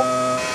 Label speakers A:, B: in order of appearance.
A: Oh.